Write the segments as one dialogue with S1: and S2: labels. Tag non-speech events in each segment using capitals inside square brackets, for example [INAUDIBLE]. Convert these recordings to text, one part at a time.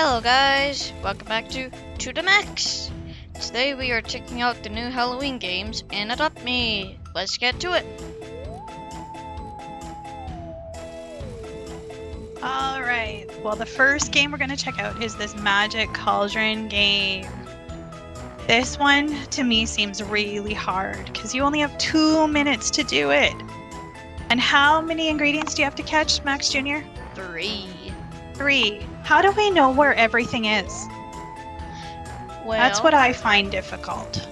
S1: Hello guys, welcome back to To The Makx. Today we are checking out the new Halloween games in Adopt Me. Let's get to it.
S2: Alright, well, the first game we're going to check out is this Magic Cauldron game. This one, to me, seems really hard because you only have two minutes to do it. And how many ingredients do you have to catch, Makx Jr.?
S1: Three.
S2: Three. How do we know where everything is?
S1: Well,
S2: That's what I find difficult.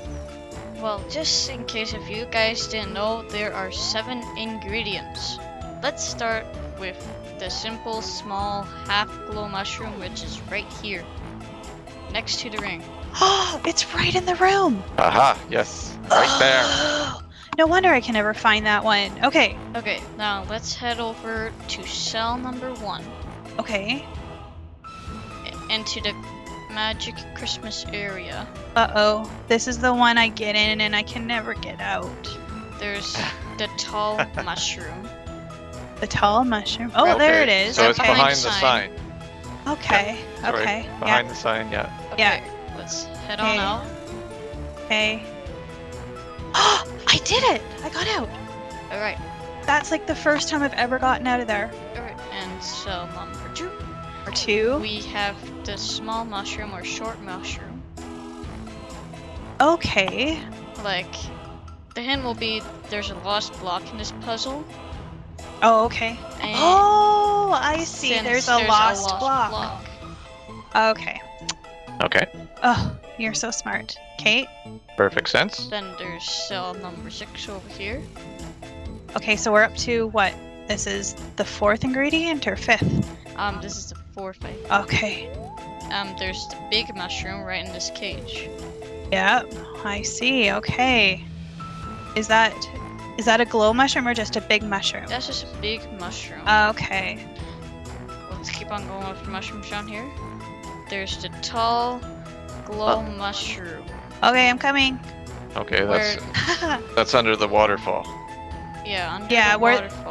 S1: Well, just in case if you guys didn't know, there are seven ingredients. Let's start with the simple small half glow mushroom, which is right here, next to the ring.
S2: Oh, [GASPS] it's right in the room.
S3: Aha, yes. Right [GASPS] there.
S2: no wonder I can never find that one. Okay,
S1: Okay, now let's head over to cell number one.
S2: okay.
S1: Into the magic Christmas area.
S2: Uh oh. This is the one I get in and I can never get out.
S1: There's [LAUGHS] the tall mushroom.
S2: The tall mushroom. Oh, there it
S3: Okay,
S2: is.
S3: So it's
S1: Behind
S3: behind
S1: the
S3: the
S1: sign.
S3: sign.
S2: Okay.
S3: Sorry,
S2: Okay.
S3: Behind the sign, yeah.
S1: Okay,
S2: Yeah.
S1: let's head on
S2: Okay.
S1: out.
S2: Yeah. Okay. [GASPS] I did it! I got out.
S1: Alright,
S2: That's like the first time I've ever gotten out of there.
S1: alright, and so, number two. We have the small mushroom or short mushroom.
S2: Okay.
S1: Like, the hint will be there's a lost block in this puzzle.
S2: Oh, okay.
S1: And
S2: Oh, I see.
S1: since
S2: There's a lost, block.
S1: block.
S2: Okay.
S3: Okay.
S2: Oh, you're so smart. Kate.
S3: Perfect sense.
S1: Then there's cell number six over here.
S2: Okay, so we're up to what? This is the fourth ingredient or fifth?
S1: Um, this is the fourth, I
S2: Okay.
S1: Um, there's the big mushroom right in this cage.
S2: Yep, I see. Okay. Is that is that a glow mushroom or just a big mushroom?
S1: That's just a big mushroom.
S2: Okay.
S1: Let's keep on going with the mushrooms down here. There's the tall glow mushroom.
S2: Okay, I'm coming.
S3: Okay, that's
S1: Where, [LAUGHS]
S3: that's under the waterfall.
S1: yeah, under
S2: Yeah,
S1: the
S2: where-
S1: waterfall.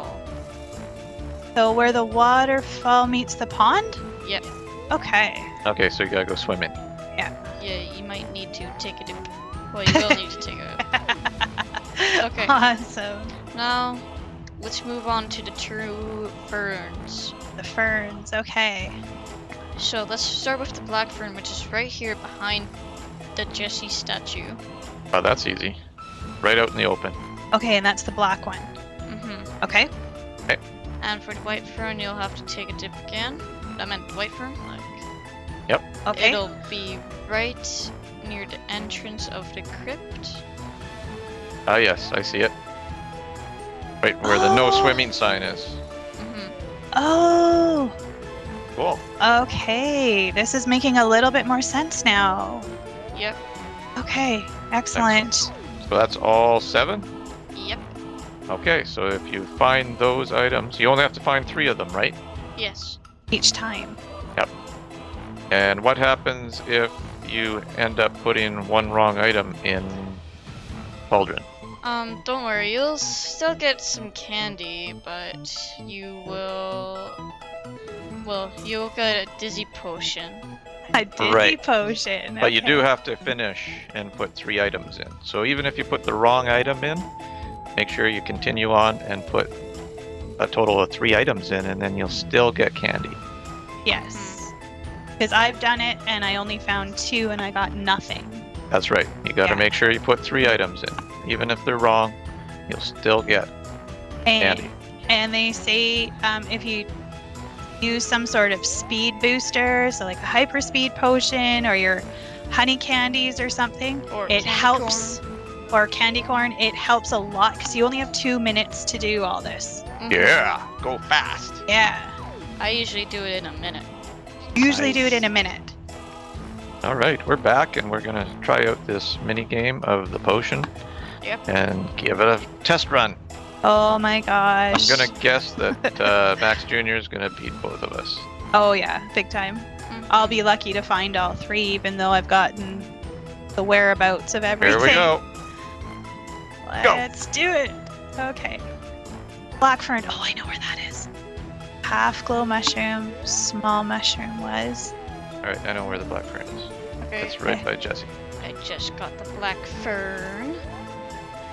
S2: So where the waterfall meets the pond?
S1: Yep.
S2: Okay.
S3: Okay, so you gotta go swimming.
S1: Yeah, Yeah, you might need to take it. Well, you will need to take it. [LAUGHS] Okay.
S2: Awesome.
S1: Now, let's move on to the true ferns.
S2: The ferns. Okay.
S1: So let's start with the black fern, which is right here behind the Jesse statue.
S3: Oh, that's easy. Right out in the open.
S2: Okay, and that's the black one.
S1: Mm-hmm.
S2: Okay.
S1: And for the white fern, you'll have to take a dip again. I meant white fern, like
S2: Okay.
S1: it'll be right near the entrance of the crypt.
S3: Ah, yes, I see it. Right where the no
S2: Oh.
S3: swimming sign is.
S1: Mm-hmm.
S2: Oh.
S3: Cool.
S2: Okay. This is making a little bit more sense now.
S1: Yep.
S2: Okay. Excellent.
S3: So that's all seven?
S1: Yep.
S3: Okay, so if you find those items, you only have to find three of them, right?
S1: Yes.
S2: Each time. Yep.
S3: And what happens if you end up putting one wrong item in Cauldron?
S1: Um, don't worry, you'll still get some candy, but you will. Well, you'll get a dizzy potion.
S2: A dizzy
S3: Right.
S2: potion.
S3: But you do have to finish and put three items in. So even if you put the wrong item in, make sure you continue on and put a total of three items in, and then you'll still get candy.
S2: Yes. Because I've done it and I only found two and I got nothing.
S3: That's right. You got to
S2: Yeah.
S3: make sure you put three items in. Even if they're wrong, you'll still get
S2: And,
S3: candy.
S2: and they say um, if you use some sort of speed booster, so like a hyper speed potion or your honey candies or something,
S1: Or
S2: it
S1: candy
S2: helps. Or candy corn, it helps a lot because you only have two minutes to do all this.
S1: corn. Mhm.
S3: Yeah, go fast.
S2: Yeah.
S1: I usually do it in a minute.
S2: Usually do it in a minute.
S3: All right, we're back, and we're gonna try out this mini game of the potion.
S1: Yep.
S3: And give it a test run.
S2: Oh my gosh.
S3: I'm gonna guess that [LAUGHS] uh, Makx Jr. is gonna beat both of us.
S2: Oh yeah, big time.
S1: Mhm.
S2: I'll be lucky to find all three, even though I've gotten the whereabouts of everything.
S3: Here we go. Go.
S2: Let's do it. Okay. Blackfern. Oh, I know where that is. Half glow mushroom, small mushroom was.
S3: Alright, I know where the black fern is.
S1: Okay.
S3: It's right
S2: Okay.
S3: by Jesse.
S1: I just got the black fern.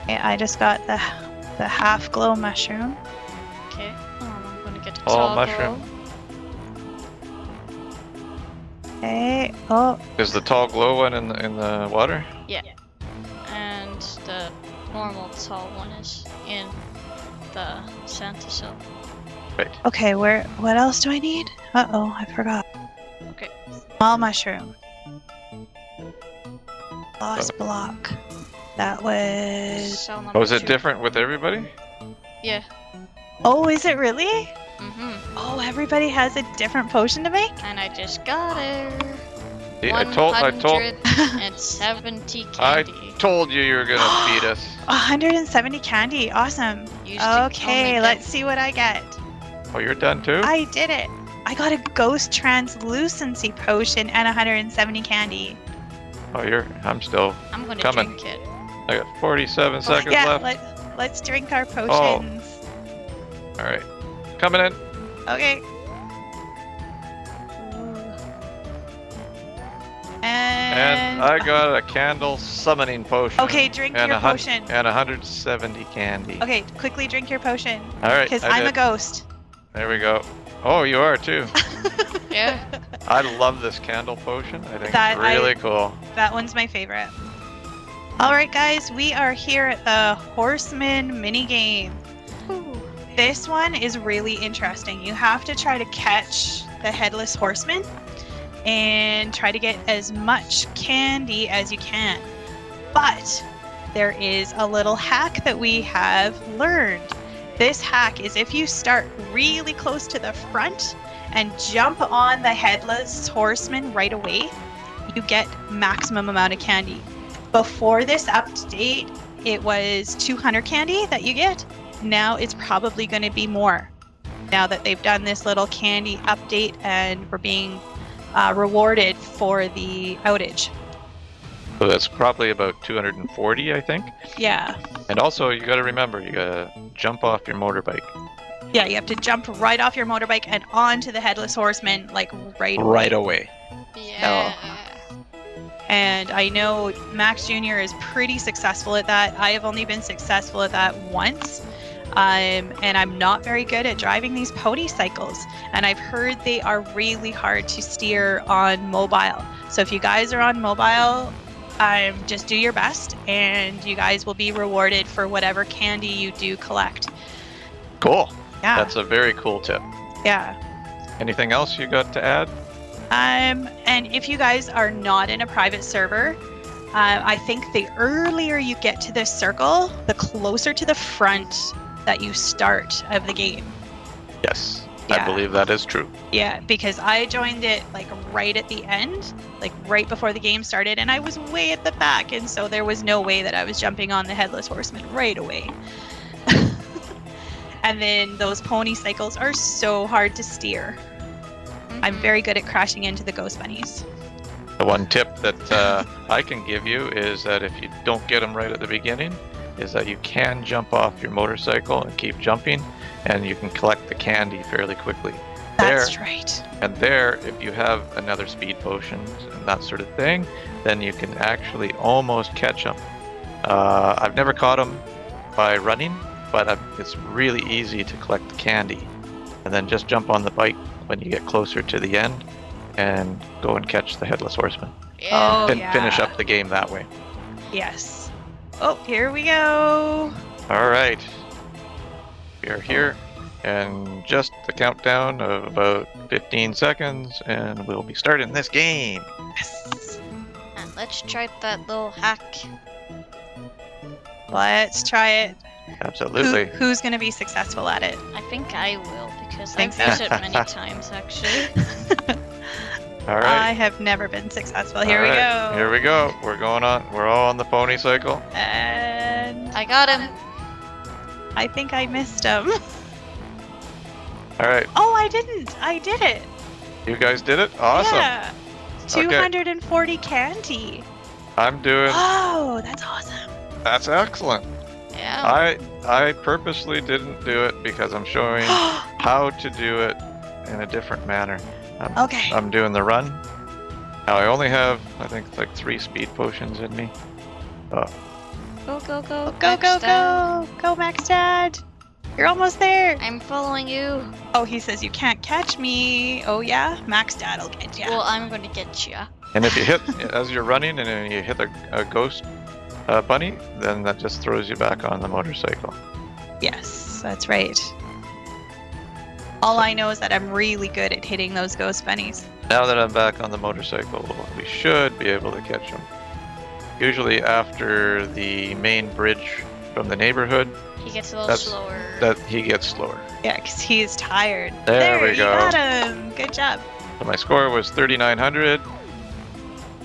S2: Okay, I just got the the half glow mushroom.
S1: Okay. Um, I'm gonna get a
S3: All
S1: tall
S3: mushroom.
S1: glow.
S2: Okay. Oh,
S3: Is the tall glow one in the, in the water? Yeah.
S1: And the normal tall one is in the Santa cell.
S3: Right.
S2: okay. Where? What else do I need? Uh oh, I forgot.
S1: Okay.
S2: Small mushroom. Lost block. That was.
S1: Cell number
S3: Oh, is it
S1: two.
S3: different with everybody?
S1: Yeah.
S2: Oh, is it really?
S1: Mm-hmm.
S2: Oh, everybody has a different potion to make.
S1: And I just got it.
S3: See, I told I told
S1: 170 [LAUGHS]
S3: I
S1: candy.
S3: told you you were gonna [GASPS] beat us.
S2: 170 candy. Awesome.
S1: Used to only
S2: Okay, let's see what I get.
S3: Oh, you're done too?
S2: I did it. I got a ghost translucency potion and 170 candy.
S3: Oh, you're. I'm still.
S1: I'm gonna
S3: Coming.
S1: drink it.
S3: I got 47
S2: Oh,
S3: seconds
S2: yeah,
S3: left.
S2: Let, let's drink our potions.
S3: Oh.
S2: potions.
S3: All right, coming in.
S2: Okay. And,
S3: And I got a candle summoning potion.
S2: Okay, drink
S3: and
S2: your
S3: a hun-
S2: potion.
S3: And 170 candy.
S2: Okay, quickly drink your potion.
S3: All right,
S2: Because
S3: I
S2: I'm a ghost.
S3: There we go. Oh, you are too. [LAUGHS]
S1: Yeah.
S3: I love this candle potion. I think
S2: That
S3: it's
S2: I-
S3: really cool.
S2: That one's my favorite. Alright, guys, we are here at the Horseman mini minigame. This one is really interesting. You have to try to catch the Headless Horseman and try to get as much candy as you can. But there is a little hack that we have learned. This hack is if you start really close to the front and jump on the Headless Horseman right away, you get maximum amount of candy. Before this update, it was 200 candy that you get. Now it's probably going to be more. Now that they've done this little candy update and we're being uh, rewarded for the outage.
S3: So that's probably about 240, I think.
S2: Yeah.
S3: And also, you got to remember, you got to jump off your motorbike
S2: Yeah, you have to jump right off your motorbike and onto the headless horseman like right away.
S3: right away.
S1: Yeah.
S2: And I know Makx Jr. is pretty successful at that. I have only been successful at that once. Um, and I'm not very good at driving these pony cycles. And I've heard they are really hard to steer on mobile. So if you guys are on mobile, um, just do your best and you guys will be rewarded for whatever candy you do collect.
S3: Cool.
S2: Yeah.
S3: That's a very cool tip.
S2: yeah.
S3: Anything else you got to add?
S2: Um, and if you guys are not in a private server, uh, I think the earlier you get to this circle, the closer to the front that you start of the game.
S3: Yes, I believe that is true.
S2: Yeah, because I joined it like right at the end, like right before the game started, and I was way at the back, and so there was no way that I was jumping on the headless horseman right away. [LAUGHS] and then those pony cycles are so hard to steer. I'm
S1: Mhm.
S2: very good at crashing into the ghost bunnies.
S3: The one tip that uh, I can give you is that if you don't get them right at the beginning, is that you can jump off your motorcycle and keep jumping, and you can collect the candy fairly quickly.
S2: That's
S3: There.
S2: right.
S3: And there, if you have another speed potion and that sort of thing, then you can actually almost catch them. Uh, I've never caught them by running, but i it's really easy to collect the candy. And then just jump on the bike when you get closer to the end and go and catch the Headless Horseman.
S1: Yeah.
S2: Oh,
S3: Fin- Finish up the game that way.
S2: Yes. Oh, here we go.
S3: All right. We are here. And just the countdown of about 15 seconds, and we'll be starting this game.
S2: Yes.
S1: And let's try that little hack.
S2: Let's try it. Who,
S3: Absolutely.
S2: who's going to be successful at it?
S1: I think I will because I've used it [LAUGHS] many times actually. [LAUGHS]
S3: All
S2: I have never been successful. Here
S3: All
S2: we
S3: right,
S2: go.
S3: Here we go. We're going on. We're all on the pony cycle.
S2: And
S1: I got him.
S2: I think I missed him. [LAUGHS]
S3: All right.
S2: Oh, I didn't. I did it.
S3: You guys did it. Awesome.
S2: Yeah.
S3: Okay.
S2: 240 candy.
S3: I'm doing.
S2: Oh, that's awesome.
S3: That's excellent.
S1: Yeah.
S3: I I purposely didn't do it because I'm showing [GASPS] how to do it in a different manner.
S2: okay.
S3: I'm doing the run, Now I only have, I think, like three speed potions in me.
S1: Go, go, go.
S2: Go, go,
S1: Makx Dad.
S2: go! Go, Makx Dad! You're almost there!
S1: I'm following you.
S2: Oh, he says you can't catch me. Oh, yeah? Makx Dad will get you.
S1: Well, I'm gonna get you.
S3: And if you hit, [LAUGHS] as you're running and then you hit a, a ghost uh, bunny, then that just throws you back on the motorcycle.
S2: yes, that's right. All I know is that I'm really good at hitting those ghost bunnies.
S3: Now that I'm back on the motorcycle, we should be able to catch them. Usually after the main bridge from the neighborhood,
S1: He gets a little
S3: That's-
S1: slower.
S3: that he gets slower.
S2: Yeah, because he's tired.
S3: There we
S2: you
S3: go.
S2: got him. Good job.
S3: So my score was 3,900.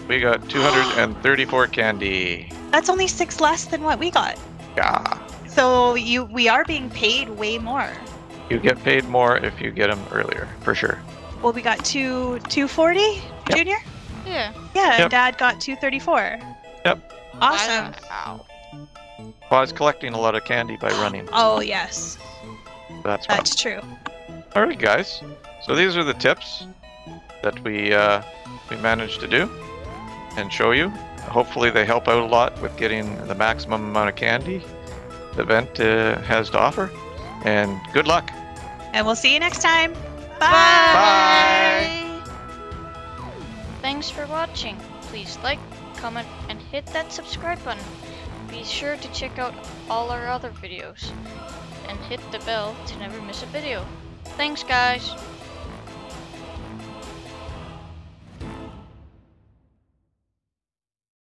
S3: We got [GASPS] 234 candy.
S2: That's only six less than what we got.
S3: Yeah.
S2: So you, we are being paid way more.
S3: You get paid more if you get them earlier, for sure.
S2: Well, we got two, two forty, Junior.
S1: yeah.
S2: Yeah,
S3: Yep.
S2: Dad got two thirty four.
S3: Yep.
S2: Awesome.
S1: Ow.
S3: Well, I was collecting a lot of candy by running.
S2: Oh yes,
S3: That's why.
S2: that's true.
S3: All right, guys. So these are the tips that we uh, we managed to do and show you. Hopefully, they help out a lot with getting the maximum amount of candy the event uh, has to offer. And good luck.
S2: And we'll see you next time.
S3: Bye.
S1: Thanks for watching. Please like, comment, and hit that subscribe button. Be sure to check out all our other videos and hit the bell to never miss a video. Thanks guys!